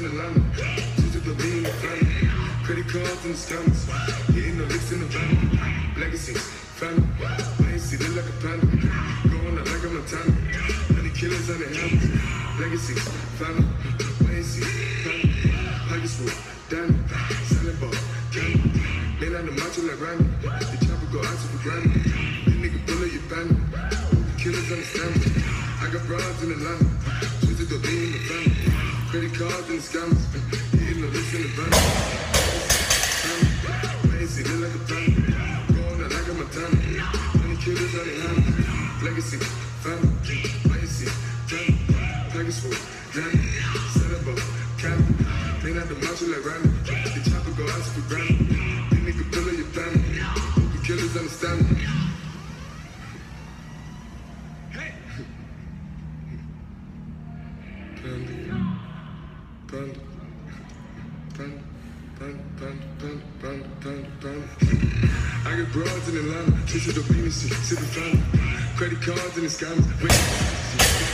in Atlanta. Just in the family. Credit cards and the scammers. Hitting the licks in the van. Legacies, family. Legacy, look like a panda. Going out like a Montana. Honey killers on the helmets. Legacies, family. Legacy, family. Huggers full, damn. Selling ball, candy. Man out the macho like Randy. The chopper go out to the granny. This nigga bullet your bandit. Killers understand me. I got broads in Atlanta credit cards and scams. Eating the list in the van. Crazy, look like a plan. Going out like a Montana. Money killers on the hand. Legacy, fam, legacy, fam. Pegasus, Granny, Celebo, Cam. Clean out the macho like Randy. The chopper go ask for Granny. You nigga pillow your family. Hope the killers understand me. Hey! in line. The BBC. Credit cards and the.